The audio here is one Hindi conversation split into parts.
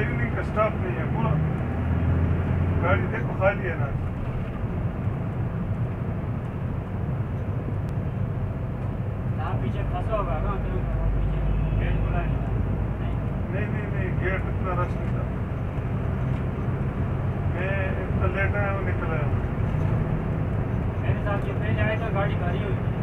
इवनिंग का स्टॉप नहीं है पूरा। गाड़ी देखो खाली है ना। पीछे फंसा होगा ना तो गेट खुला नहीं नहीं नहीं गेट इतना रश नहीं था। मैं इतना लेट आया हूँ निकल मेरे साथ जितने जाए तो गाड़ी भरी हुई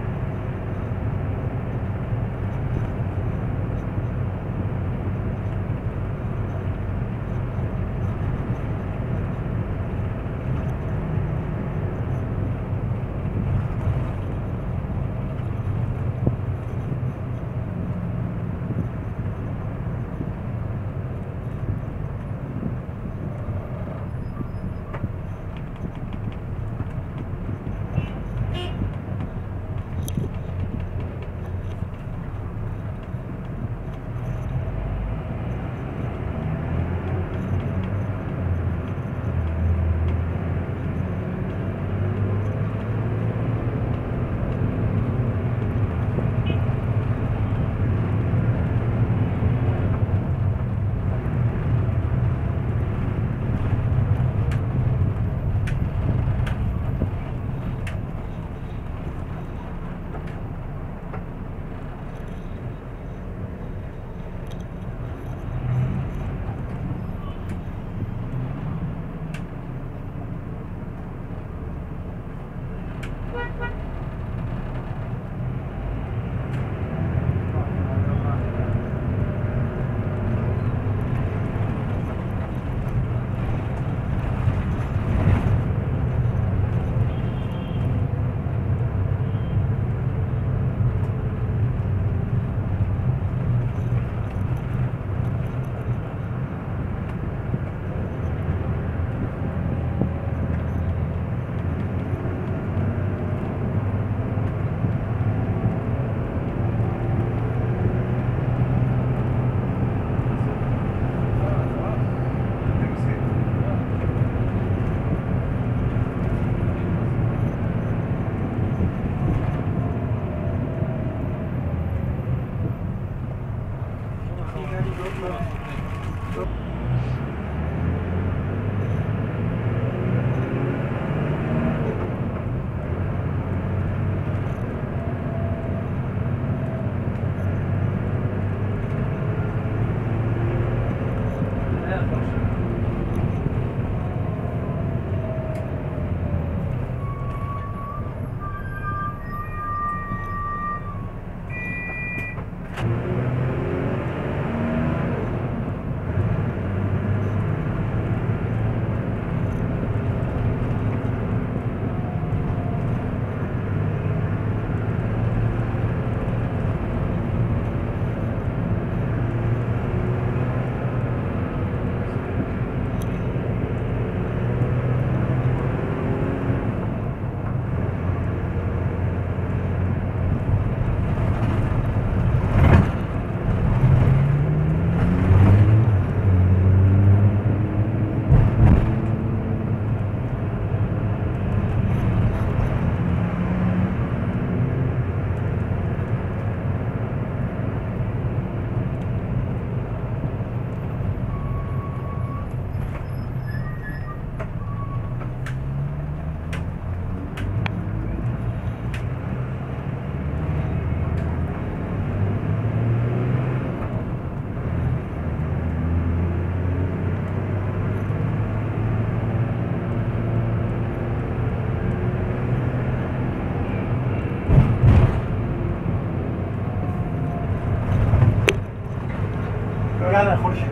Makana, Khurshid.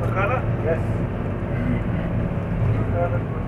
Makana? Yes. Makana, Khurshid.